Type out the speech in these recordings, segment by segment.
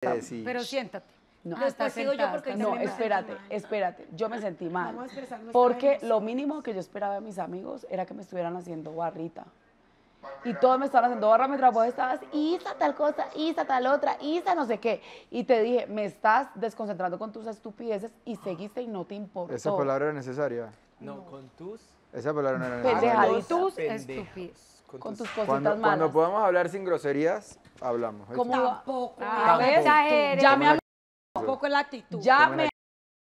Pero siéntate. No. Ah, está Después sigo yo porque está No, espérate, espérate. Yo me sentí mal. Vamos a Porque lo mínimo que yo esperaba de mis amigos era que me estuvieran haciendo barrita. Y todos me estaban haciendo barra mientras vos estabas, Isa tal cosa, Isa tal otra, Isa no sé qué. Y te dije, me estás desconcentrando con tus estupideces y seguiste y no te importó. Esa palabra era necesaria. No, con tus Esa palabra no era necesaria. Pendejas. estúpidos. Con tus cositas Cuando, malas. cuando podamos hablar sin groserías, hablamos. ¿oíste? ¿Cómo va? Tampoco. Ah, A ver, exageres. ya me hablo, Tampoco es la actitud. ya ¿Cómo me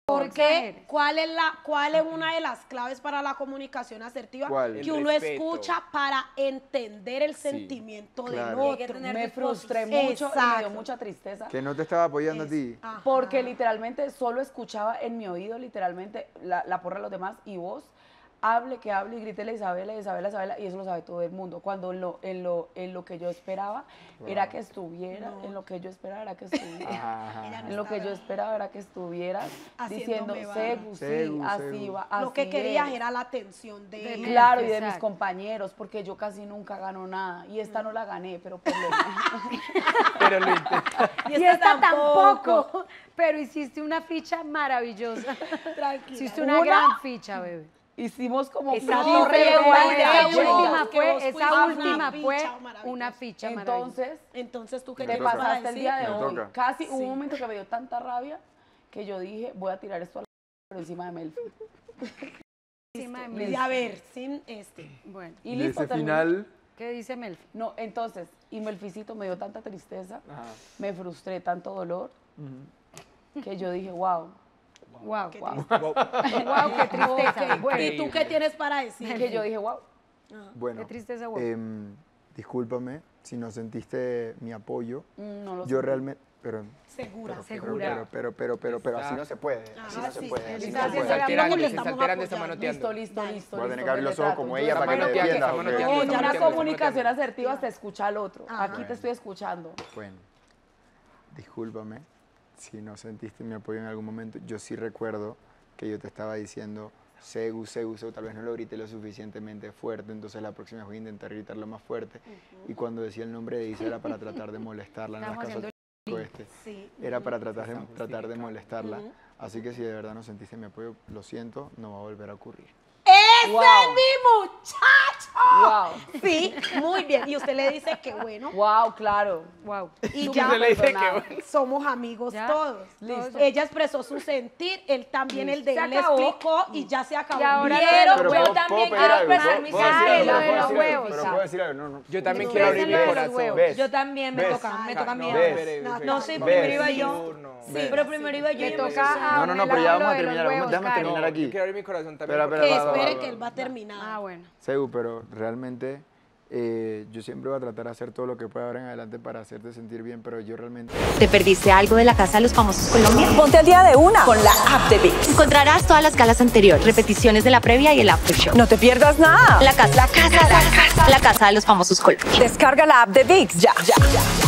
Porque. ¿cuál es, la, ¿cuál es una de las claves para la comunicación asertiva? ¿Cuál? Que uno escucha para entender el sentimiento Claro. del otro. me frustré mucho y me dio mucha tristeza. Que no te estaba apoyando a ti. Ajá. Porque literalmente solo escuchaba en mi oído, literalmente, la, la porra de los demás y vos hable, que hable y grítele Isabela, Isabela, Isabela, y eso lo sabe todo el mundo. Cuando en lo, en lo, en lo que yo esperaba era que estuviera, en lo que yo esperaba era que estuviera. Ajá, ajá, Ella ajá. no En lo que yo esperaba era que estuvieras diciendo, Segu, sí, Segu, así Segu". va, Lo que así querías es". era la atención de De él. Claro, y de mis compañeros, porque yo casi nunca gano nada. Y esta no la gané, pero por lo menos. Pero lo intenta. Y esta tampoco. Pero hiciste una ficha maravillosa. Tranquila. Hiciste una ¿Una? gran ficha, bebé. Hicimos como Esa no, esa última fue, esa una última fue ficha una. Entonces, Entonces tú qué te pasaste el día de hoy. Casi hubo un momento que me dio tanta rabia que yo dije, voy a tirar esto a la por encima de Melfi. Encima de Y Melfi. a ver, sin este. Bueno, Y Y listo, ese final. ¿qué dice Melfi? No, entonces, y Melficito me dio tanta tristeza, Ajá. me frustré, tanto dolor, que yo dije, wow, Wow. Qué wow. Wow, qué tristeza. Bueno, ¿Y tú qué tienes para decir? Que yo dije, wow. Bueno, Qué tristeza, güey. em, discúlpame si no sentiste mi apoyo. Mm, No lo Yo realmente, pero, Segura. pero, Segura. pero, pero, pero, pero, pero así no se puede. Así no se puede. se está apoyando. Listo, manoteando. listo, Dale. listo. Voy a tener listo, que abrir los ojos como ella para que me ¿ok? manoteando. No, ya la comunicación asertiva se escucha al otro. Aquí te estoy escuchando. Bueno, discúlpame si no sentiste mi apoyo en algún momento. Yo sí recuerdo que yo te estaba diciendo, Segu, Segu, Segu, tal vez no lo grité lo suficientemente fuerte, entonces la próxima vez voy a intentar gritarlo más fuerte. Y cuando decía el nombre de Isa era para tratar de molestarla, no las caso este. Sí. Era para tratar de, tratar de molestarla. Así que si de verdad no sentiste mi apoyo, lo siento, no va a volver a ocurrir. ¡Ese Wow. es mi muchacho! Wow. Sí, muy bien. Y usted le dice que bueno. Wow, claro. Wow. Y ya Se le dice que bueno. somos amigos Ya. todos. Listo. Ella expresó su sentir, él también el de Se él le acabó. explicó y ya se acabó. Y ahora Pero yo ¿puedo- también quiero expresar ¿Puedo- mi algo? huevos, Pero puedo decir algo, no, no. Yo también quiero abrir mi corazón. Yo también me toca, me toca a no, sí, primero iba Mi yo. Sí, pero primero iba yo. Y toca. No, no, no, pero ya vamos a terminar. Déjame terminar No, aquí. Quiero abrir mi corazón también. Espera, porque- espera, Que espere que él va a terminar. Ah, bueno. Segu, pero realmente eh, yo siempre voy a tratar de hacer todo lo que pueda ahora en adelante para hacerte sentir bien, pero yo realmente... ¿Te perdiste algo de la Casa de los Famosos Colombia? Ponte al día de una con la app de VIX. Encontrarás todas las galas anteriores, repeticiones de la previa y el after show. No te pierdas nada. La casa, la casa, la casa, la casa de los famosos Colombia. Descarga la app de VIX ya, ya, ya.